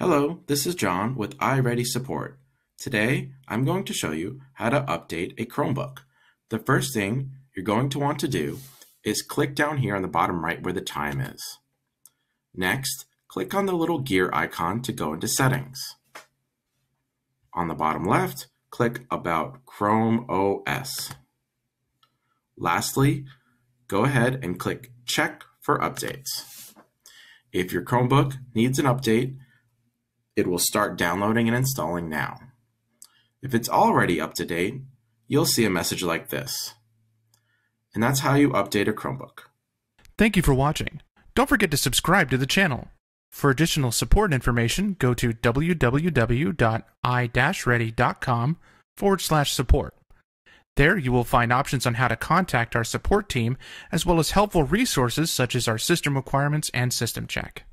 Hello, this is John with i-Ready Support. Today, I'm going to show you how to update a Chromebook. The first thing you're going to want to do is click down here on the bottom right where the time is. Next, click on the little gear icon to go into settings. On the bottom left, click About Chrome OS. Lastly, go ahead and click Check for Updates. If your Chromebook needs an update, it will start downloading and installing now. If it's already up to date, you'll see a message like this. And that's how you update a Chromebook. Thank you for watching. Don't forget to subscribe to the channel. For additional support information, go to www.i-ready.com forward slash support. There you will find options on how to contact our support team, as well as helpful resources such as our system requirements and system check.